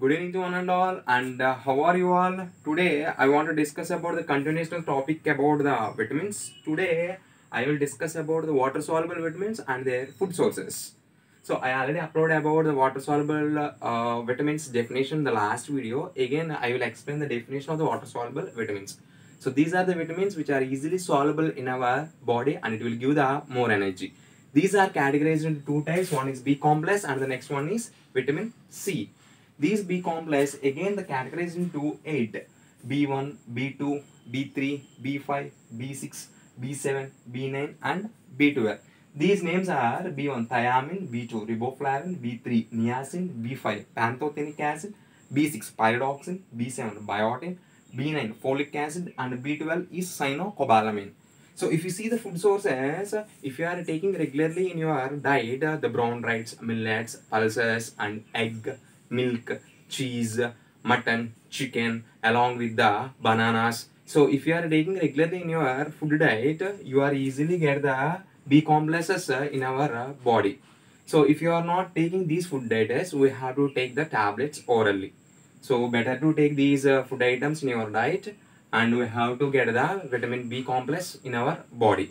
Good evening to one and all, and uh, how are you all? Today, I want to discuss about the continuation topic about the vitamins. Today, I will discuss about the water soluble vitamins and their food sources. So, I already uploaded about the water soluble uh, vitamins definition in the last video. Again, I will explain the definition of the water soluble vitamins. So, these are the vitamins which are easily soluble in our body and it will give the more energy. These are categorized into two types. One is B complex and the next one is vitamin C. These B complex again the categorized into eight. B1, B2, B3, B5, B6, B7, B9 and B12. These names are B1 thiamine, B2 riboflavin, B3 niacin, B5 pantothenic acid, B6 pyridoxine, B7 biotin, B9 folic acid and B12 is cyanocobalamin. So if you see the food sources, if you are taking regularly in your diet the brown rice, millets, pulses and egg, milk, cheese, mutton, chicken along with the bananas. So if you are taking regularly in your food diet, you are easily get the B complexes uh, in our uh, body. So if you are not taking these food diets, we have to take the tablets orally. So better to take these uh, food items in your diet and we have to get the vitamin B complex in our body.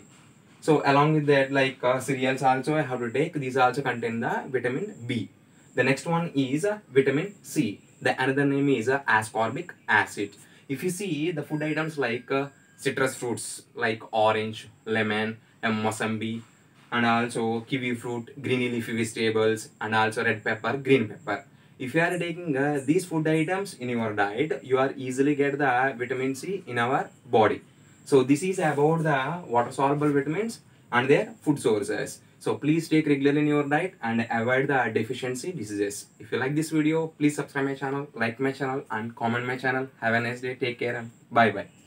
So along with that like cereals also I have to take these also contain the vitamin B. The next one is uh, vitamin C. The another name is uh, ascorbic acid. If you see the food items like uh, citrus fruits like orange, lemon, and mosambi and also kiwi fruit, green leafy vegetables and also red pepper, green pepper if you are taking uh, these food items in your diet you are easily get the vitamin c in our body so this is about the water soluble vitamins and their food sources so please take regular in your diet and avoid the deficiency diseases. If you like this video please subscribe my channel like my channel and comment my channel. Have a nice day. Take care and bye bye